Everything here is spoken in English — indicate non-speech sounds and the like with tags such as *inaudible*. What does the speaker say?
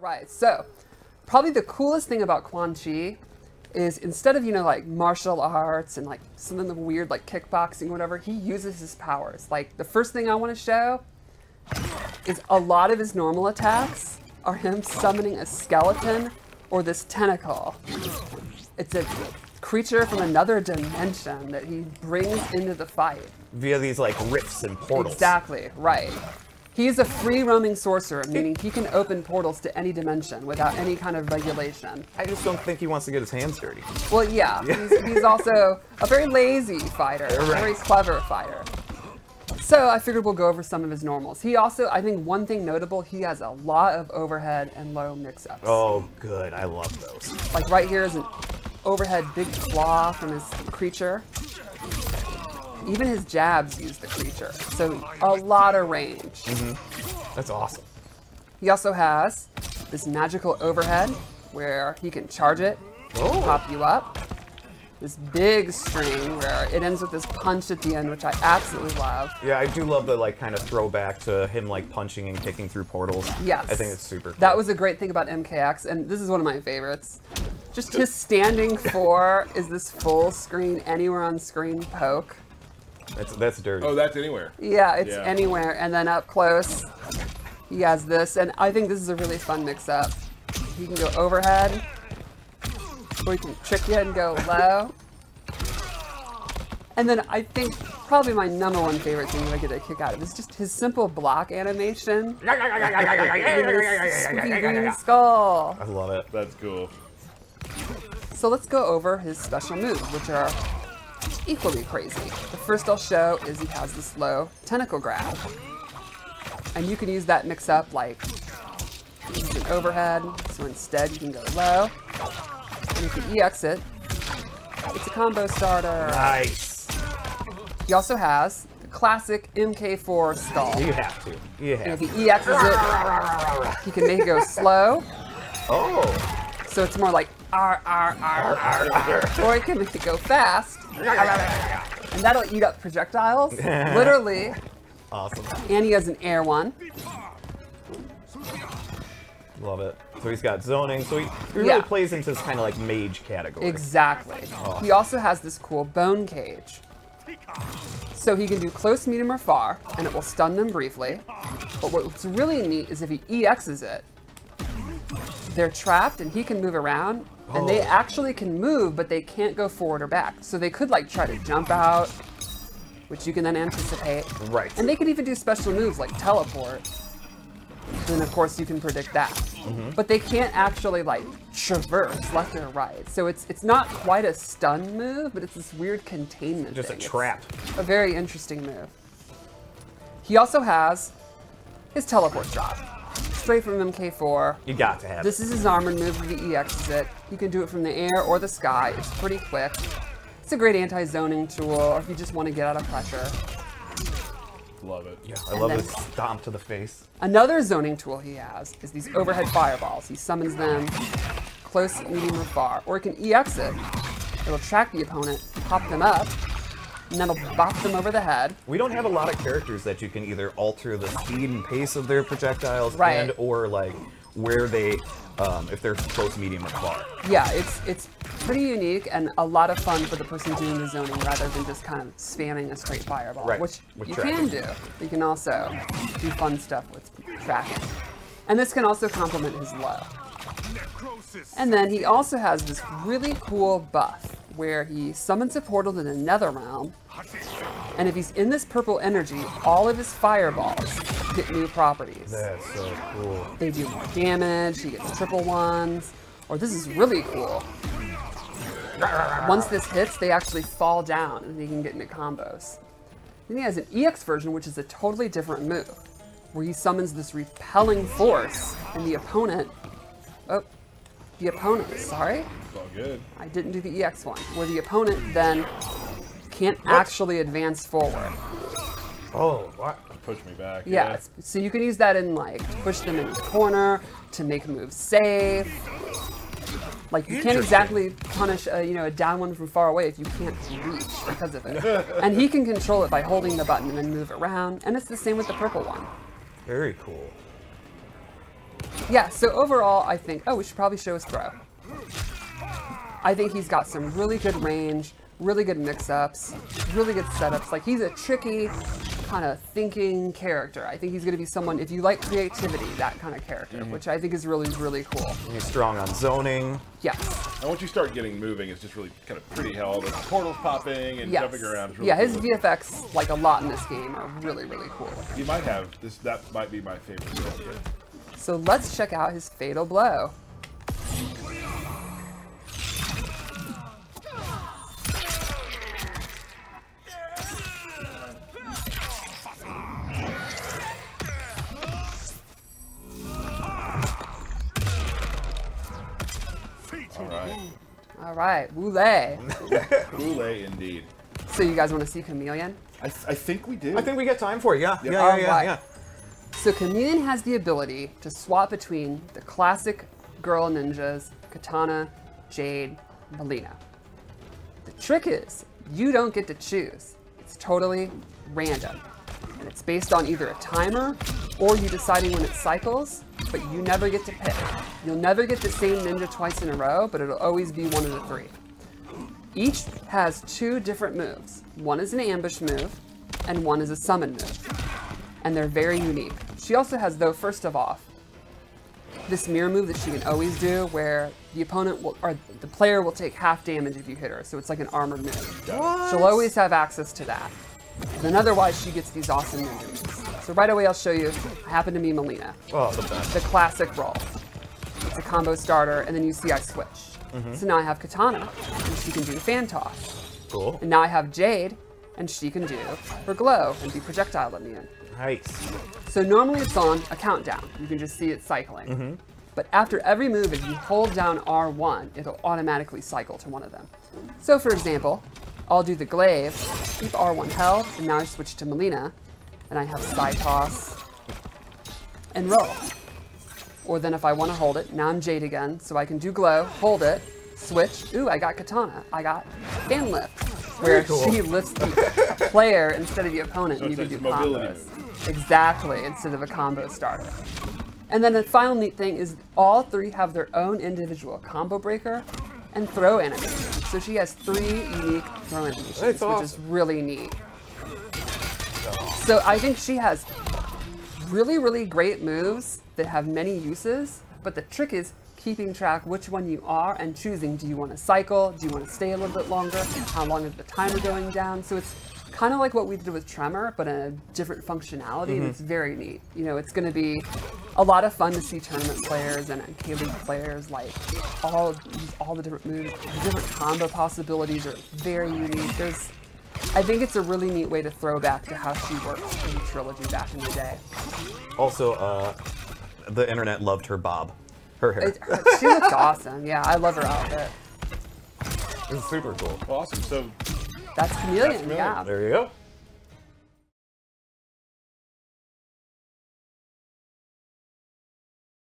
Right. So, probably the coolest thing about Quan Chi is instead of you know like martial arts and like some of the weird like kickboxing whatever, he uses his powers. Like the first thing I want to show is a lot of his normal attacks are him summoning a skeleton or this tentacle. It's a creature from another dimension that he brings into the fight. Via these like rifts and portals. Exactly, right. He's a free roaming sorcerer, meaning he can open portals to any dimension without any kind of regulation. I just don't think he wants to get his hands dirty. Well, yeah, *laughs* he's, he's also a very lazy fighter, a very clever fighter. So I figured we'll go over some of his normals. He also, I think one thing notable, he has a lot of overhead and low mix-ups. Oh, good. I love those. Like right here is an overhead big claw from his creature. Even his jabs use the creature, so a lot of range. Mm-hmm. That's awesome. He also has this magical overhead where he can charge it, Oh. pop you up. This big string where it ends with this punch at the end, which I absolutely love. Yeah, I do love the like kind of throwback to him like punching and kicking through portals. Yes. I think it's super. Cool. That was a great thing about MKX, and this is one of my favorites. Just his standing *laughs* four is this full screen, anywhere on screen poke. That's that's dirty. Oh, that's anywhere. Yeah, it's Yeah. anywhere. And then up close, he has this, and I think this is a really fun mix up. He can go overhead, or he can trick you and go low. And then I think probably my number one favorite thing that I get a kick out of is just his simple block animation. *laughs* Squeaky green skull. I love it. That's cool. So let's go over his special moves, which are equally crazy. The first I'll show is he has this low tentacle grab. And you can use that mix up like use an overhead, so instead you can go low. And if you EX it, it's a combo starter. Nice. He also has the classic MK4 skull. You have to. You And have if he EXs it, he can make it go slow. Oh. So it's more like R R R R R, or it can make it go fast, and that'll eat up projectiles, *laughs* literally. Awesome. And he has an air one. Love it. So he's got zoning. So he, he really Yeah. plays into this kind of like mage category. Exactly. He also has this cool bone cage. So he can do close, medium, or far, and it will stun them briefly. But what's really neat is if he EXs it, they're trapped and he can move around, and they Oh. actually can move, but they can't go forward or back. So they could like try to jump out, which you can then anticipate. Right. And they can even do special moves like teleport. Then of course you can predict that. Mm-hmm. But they can't actually like traverse left or right. So it's it's not quite a stun move, but it's this weird containment. Just a thing. It's trap. A very interesting move. He also has his teleport shot. Straight from MK4. You got to have This is his armored move if he EXs it. He can do it from the air or the sky. It's pretty quick. It's a great anti-zoning tool, or if you just want to get out of pressure. Love it. Yeah, I love then- this stomp to the face. Another zoning tool he has is these overhead fireballs. He summons them close, medium, or far. Or he can EX it. It'll track the opponent, pop them up, and that'll bop them over the head. We don't have a lot of characters that you can either alter the speed and pace of their projectiles Right. and or like where they, um, if they're close, medium, or far. Yeah, it's it's pretty unique and a lot of fun for the person doing the zoning rather than just kind of spamming a straight fireball, Right, which with you tracking. can do. You can also do fun stuff with tracking. And this can also complement his low. And then he also has this really cool buff where he summons a portal to another realm. And if he's in this purple energy, all of his fireballs get new properties. That's so cool. They do more damage, he gets triple ones. Or this is really cool. Once this hits, they actually fall down and they can get into combos. Then he has an EX version, which is a totally different move, where he summons this repelling force, and the opponent. Oh, the opponent, sorry, It's all good. I didn't do the EX one, where the opponent then can't actually advance forward. Oh, what? Push me back. Yeah, it's- so you can use that in like push them in the corner to make moves safe. Like you can't exactly punish a, you know a down one from far away if you can't reach because of it. and he can control it by holding the button and then move around. And it's the same with the purple one. Very cool. yeah, so overall, I think, oh, we should probably show his throw. I think he's got some really good range, really good mix-ups, really good setups. Like, he's a tricky, kind of thinking character. I think he's going to be someone, if you like creativity, that kind of character, mm-hmm. which I think is really, really cool. He's strong on zoning. Yes. And once you start getting moving, it's just really kind of pretty how all the portals popping and Yes. jumping around. Is really yeah, his cool. VFX, like a lot in this game, are really, really cool. You might have this. That might be my favorite. So let's check out his Fatal Blow. All right, Wule. Kool *laughs* indeed. so you guys want to see Khameleon? I, th- I think we do. I think we get time for it. Yeah, yeah, yeah, All yeah, right. yeah. So Khameleon has the ability to swap between the classic girl ninjas, Kitana, Jade, Mileena. The trick is, you don't get to choose. It's totally random. And it's based on either a timer or you deciding when it cycles, but you never get to pick. You'll never get the same ninja twice in a row, but it'll always be one of the three. Each has two different moves. One is an ambush move, and one is a summon move. And they're very unique. She also has, though, first of all, this mirror move that she can always do where the opponent will, or the player will take half damage if you hit her. So it's like an armored move. She'll always have access to that. And Then otherwise, she gets these awesome ninja moves. So right away, I'll show you. I happen to be Mileena Oh, the best. the classic roll. It's a combo starter, and then you see I switch. Mm-hmm. So now I have Kitana, and she can do the fan toss. Cool. And now I have Jade, and she can do her glow and be projectile at immune. Nice. So normally it's on a countdown. You can just see it cycling. Mm-hmm. But after every move, if you hold down R1, it'll automatically cycle to one of them. So for example, I'll do the glaive, keep R1 held, and now I switch to Mileena, and I have side toss and roll. Or then if I want to hold it, now I'm Jade again, so I can do glow, hold it, switch. Ooh, I got Kitana. I got fan lift, where cool. she lifts the player instead of the opponent, So and you can do mobility combos. Exactly, instead of a combo starter. And then the final neat thing is all three have their own individual combo breaker and throw animations. So she has three unique throw animations, That's which is really neat. So I think she has really, really great moves that have many uses, but the trick is keeping track which one you are and choosing do you want to cycle, do you want to stay a little bit longer, how long is the timer going down. So it's kind of like what we did with Tremor, but a different functionality, and mm-hmm. it's very neat. You know, it's going to be a lot of fun to see tournament players and K-League players like all all the different moves, the different combo possibilities are very unique. There's I think it's a really neat way to throw back to how she worked in the Trilogy back in the day. Also, uh, the internet loved her bob. Her hair. It, she looks *laughs* awesome. Yeah, I love her outfit. It's super cool. Awesome. So That's Khameleon. Khameleon. Yeah. There you go.